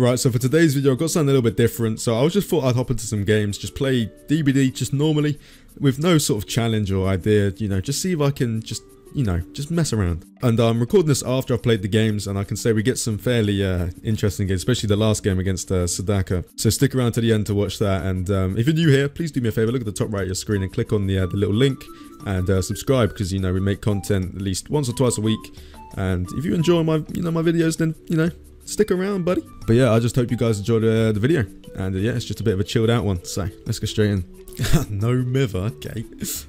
Right, so for today's video, I've got something a little bit different. So I just thought I'd hop into some games, just play DBD just normally, with no sort of challenge or idea, you know, just see if I can just, you know, just mess around. And I'm recording this after I've played the games, and I can say we get some fairly uh, interesting games, especially the last game against uh, Sadako. So stick around to the end to watch that. And um, if you're new here, please do me a favor, look at the top right of your screen and click on the, uh, the little link and uh, subscribe because, you know, we make content at least once or twice a week. And if you enjoy my, you know, my videos, then, you know, stick around, buddy. But yeah, I just hope you guys enjoyed uh, the video. And uh, yeah, it's just a bit of a chilled out one. So let's go straight in. no Mither, okay.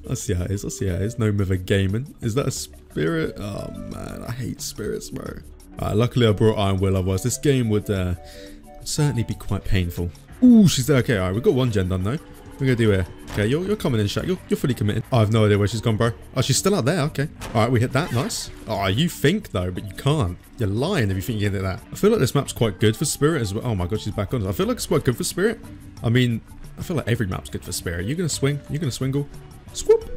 I see how it is. I see how it is. No Mither gaming. Is that a spirit? Oh man, I hate spirits, bro. Alright, luckily I brought Iron Will, otherwise this game would uh, certainly be quite painful. Ooh, she's there. Okay, alright, we've got one gen done though. We're gonna do here. Okay, you're, you're coming in, Shack. You're, you're fully committed. I have no idea where she's gone, bro. Oh, she's still out there. Okay. All right, we hit that. Nice. Oh, you think, though, but you can't. You're lying if you think you can hit that. I feel like this map's quite good for Spirit as well. Oh, my God, she's back on. I feel like it's quite good for Spirit. I mean, I feel like every map's good for Spirit. You're going to swing. You're going to swingle. Swoop.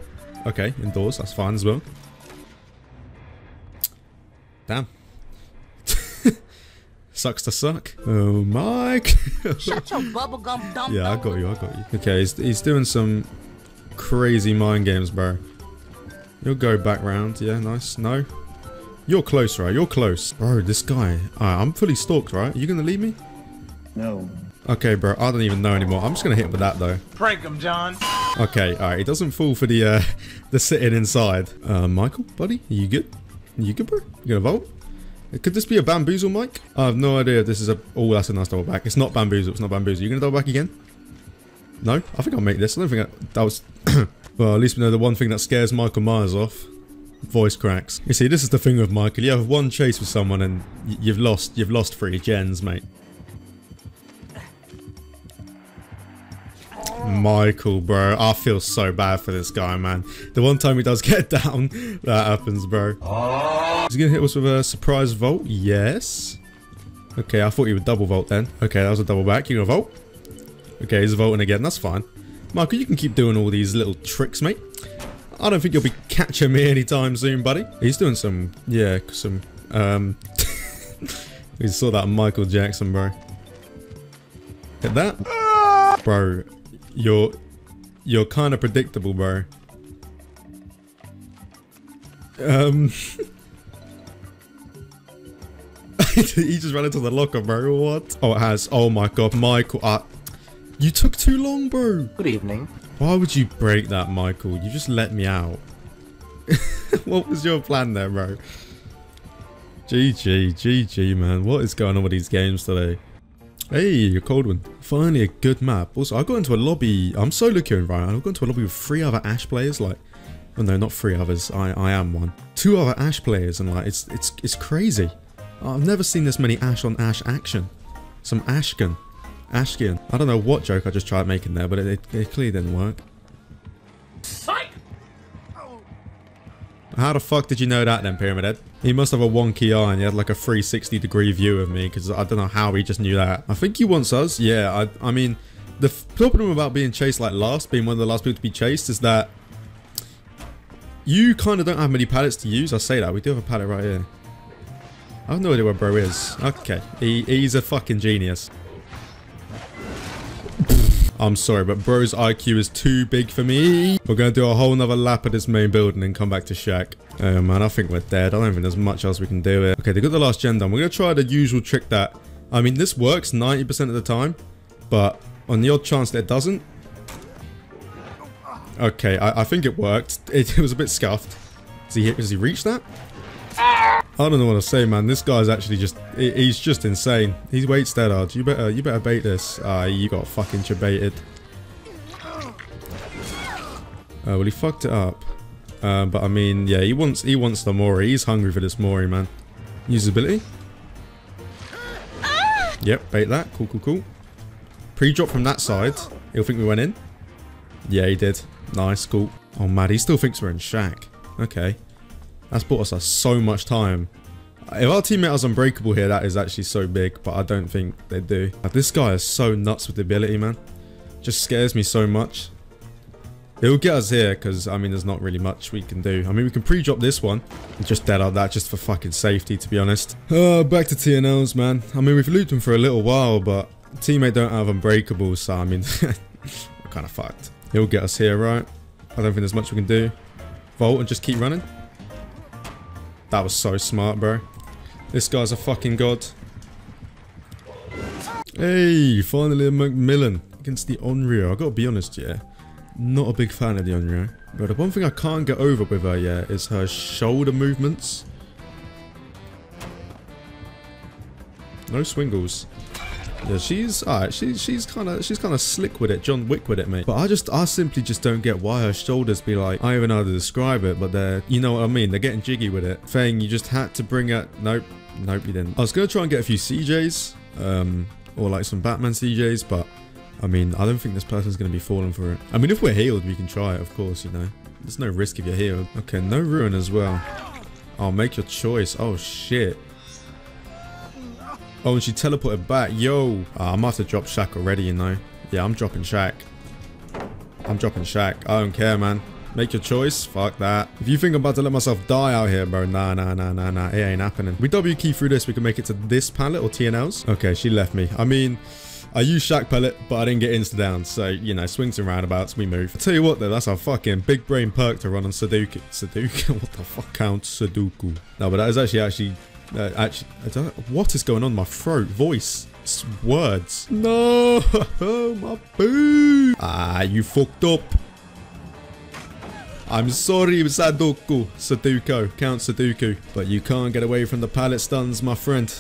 Okay, indoors. That's fine as well. Damn. Sucks to suck. Oh, Mike. Shut your bubblegum dumb Yeah, I got you, I got you. Okay, he's, he's doing some crazy mind games, bro. You'll go back round. Yeah, nice. No. You're close, right? You're close. Bro, this guy. Alright, I'm fully stalked, right? Are you gonna leave me? No. Okay, bro. I don't even know anymore. I'm just gonna hit him with that, though. Prank him, John. Okay, alright. He doesn't fall for the, uh, the sitting inside. Uh, Michael, buddy? Are you good? Are you good, bro? You gonna vote? Could this be a bamboozle, Mike? I have no idea if this is a... Oh, that's a nice double back. It's not bamboozle. It's not bamboozle. You gonna double back again? No? I think I'll make this. I don't think I, that was... well, at least we know the one thing that scares Michael Myers off. Voice cracks. You see, this is the thing with Michael. You have one chase with someone and you've lost... You've lost three gens, mate. Michael, bro. I feel so bad for this guy, man. The one time he does get down, that happens, bro. Oh. Is he gonna hit us with a surprise vault? Yes. Okay, I thought he would double vault then. Okay, that was a double back. You gonna vault? Okay, he's vaulting again. That's fine. Michael, you can keep doing all these little tricks, mate. I don't think you'll be catching me anytime soon, buddy. He's doing some, yeah, some, um... we saw that Michael Jackson, bro. Hit that. Bro, you're you're kind of predictable, bro. Um, he just ran into the locker, bro. What? Oh, it has. Oh my god, Michael. Uh, you took too long, bro. Good evening. Why would you break that, Michael? You just let me out. what was your plan there, bro? GG, GG, man. What is going on with these games today? Hey, a cold one. Finally a good map. Also, I got into a lobby. I'm solo queuing, right? I got into a lobby with three other Ash players. Like, oh no, not three others. I, I am one. Two other Ash players, and like, it's it's it's crazy. I've never seen this many Ash on Ash action. Some Ashkin. Ashkin. I don't know what joke I just tried making there, but it, it, it clearly didn't work. How the fuck did you know that then, Pyramid Head? He must have a wonky eye and he had like a 360 degree view of me because I don't know how he just knew that. I think he wants us. Yeah, I, I mean, the problem about being chased like last, being one of the last people to be chased is that you kind of don't have many pallets to use. I say that. We do have a pallet right here. I have no idea where bro is. Okay. He, he's a fucking genius. I'm sorry, but bro's IQ is too big for me. We're going to do a whole nother lap of this main building and come back to Shack. Oh man, I think we're dead. I don't think there's much else we can do here. Okay, they got the last gen done. We're going to try the usual trick that... I mean, this works 90% of the time, but on the odd chance that it doesn't... Okay, I, I think it worked. It, it was a bit scuffed. Does he, does he reach that? Ah! I don't know what to say, man. This guy's actually just, he's just insane. He waits dead hard. You better, you better bait this. Ah, uh, you got fucking baited. Uh, well, he fucked it up. Uh, but I mean, yeah, he wants, he wants the Mori. He's hungry for this Mori, man. Usability. Yep, bait that. Cool, cool, cool. Pre-drop from that side. He'll think we went in. Yeah, he did. Nice, cool. Oh, man, he still thinks we're in Shack. Okay. That's bought us so much time. If our teammate has Unbreakable here, that is actually so big, but I don't think they do. This guy is so nuts with the ability, man. Just scares me so much. It'll get us here because, I mean, there's not really much we can do. I mean, we can pre-drop this one just dead out that just for fucking safety, to be honest. Uh, back to TNLs, man. I mean, we've looped them for a little while, but teammate don't have unbreakable, so, I mean, we're kind of fucked. He'll get us here, right? I don't think there's much we can do. Vault and just keep running. That was so smart, bro. This guy's a fucking god. Hey, finally a Macmillan against the Onryo. I gotta be honest, yeah. Not a big fan of the Onryo. But the one thing I can't get over with her, yeah, is her shoulder movements. No swingles. Yeah, she's alright. She, she's kind of she's kind of slick with it, John Wick with it, mate. But I just I simply just don't get why her shoulders be like. I don't even know how to describe it, but they're you know what I mean. They're getting jiggy with it. Fang, you just had to bring it. Nope, nope, you didn't. I was gonna try and get a few CJs, um, or like some Batman CJs, but I mean I don't think this person's gonna be falling for it. I mean if we're healed, we can try it, of course. You know, there's no risk if you're healed. Okay, no ruin as well. I'll make your choice. Oh shit. Oh, and she teleported back. Yo. Uh, I must have dropped Shack already, you know. Yeah, I'm dropping Shack. I'm dropping Shack. I don't care, man. Make your choice. Fuck that. If you think I'm about to let myself die out here, bro, nah, nah, nah, nah, nah. It ain't happening. We W key through this. We can make it to this pallet or TNLs. Okay, she left me. I mean, I used Shack pellet, but I didn't get insta down. So, you know, swings and roundabouts, we move. I tell you what, though, that's a fucking big brain perk to run on Sudoku. Sudoku? what the fuck counts Sudoku? No, but that is actually actually uh, actually, I don't know. what is going on my throat? Voice. Words. No, my boo. Ah, you fucked up. I'm sorry, Sadoku. Sudoku. Count Sudoku. But you can't get away from the pallet stuns, my friend.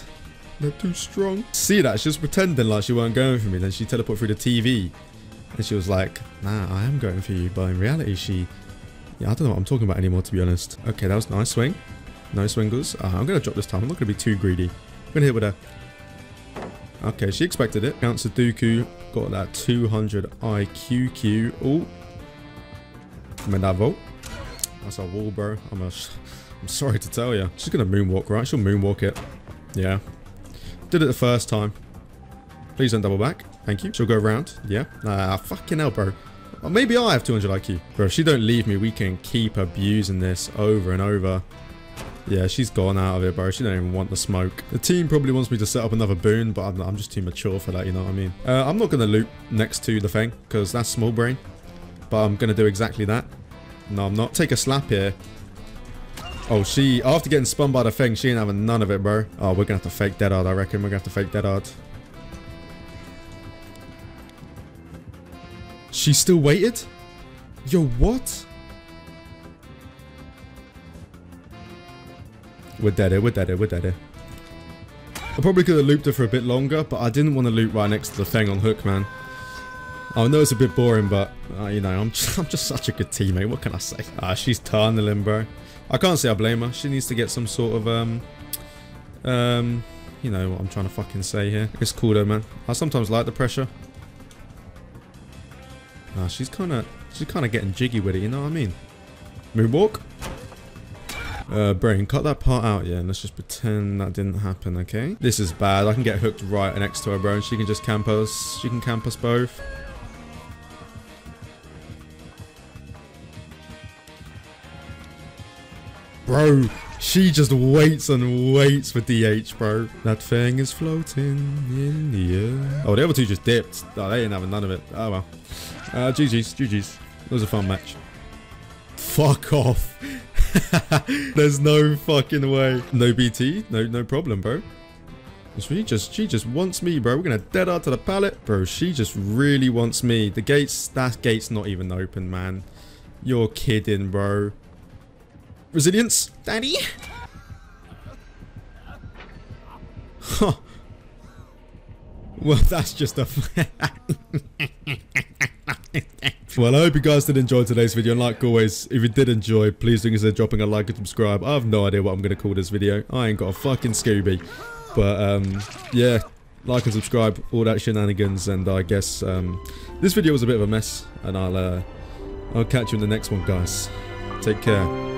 They're too strong. See that? She was pretending like she weren't going for me. Then she teleported through the TV. And she was like, nah, I am going for you. But in reality, she... Yeah, I don't know what I'm talking about anymore, to be honest. Okay, that was nice swing. No swingles. Uh, I'm going to drop this time. I'm not going to be too greedy. I'm going to hit with her. Okay, she expected it. Count Sudoku got that 200 IQQ. Oh. In that vault. That's a wall, bro. I'm, a, I'm sorry to tell you. She's going to moonwalk, right? She'll moonwalk it. Yeah. Did it the first time. Please don't double back. Thank you. She'll go around. Yeah. Ah, fucking hell, bro. Maybe I have 200 IQ. Bro, if she don't leave me, we can keep abusing this over and over. Yeah, she's gone out of it, bro. She don't even want the smoke. The team probably wants me to set up another boon, but I'm, I'm just too mature for that, you know what I mean? Uh, I'm not going to loop next to the thing, because that's small brain. But I'm going to do exactly that. No, I'm not. Take a slap here. Oh, she, after getting spun by the thing, she ain't having none of it, bro. Oh, we're going to have to fake dead hard, I reckon. We're going to have to fake dead hard. She still waited? Yo, what? We're dead we're dead we're dead. I probably could have looped her for a bit longer, but I didn't want to loop right next to the thing on hook, man. I know it's a bit boring, but, uh, you know, I'm just, I'm just such a good teammate. What can I say? Ah, she's tunneling, bro. I can't say I blame her. She needs to get some sort of, um, um, you know what I'm trying to fucking say here. It's cool though, man. I sometimes like the pressure. Ah, she's kind of, she's kind of getting jiggy with it, you know what I mean? Moonwalk. Uh, brain, cut that part out, yeah, and let's just pretend that didn't happen, okay? This is bad. I can get hooked right next to her, bro, and she can just camp us. She can camp us both. Bro, she just waits and waits for DH, bro. That thing is floating in the air. Oh, the other two just dipped. Oh, they ain't having none of it. Oh, well. Uh, GG's, GG's. It was a fun match. Fuck off. There's no fucking way. No BT? No no problem, bro. She just she just wants me, bro. We're gonna dead out to the pallet. Bro, she just really wants me. The gates that gate's not even open, man. You're kidding, bro. Resilience, daddy. Huh. Well, that's just a... well, I hope you guys did enjoy today's video. And like always, if you did enjoy, please do consider dropping a like and subscribe. I have no idea what I'm going to call this video. I ain't got a fucking Scooby. But, um, yeah, like and subscribe, all that shenanigans. And I guess um, this video was a bit of a mess. And I'll, uh, I'll catch you in the next one, guys. Take care.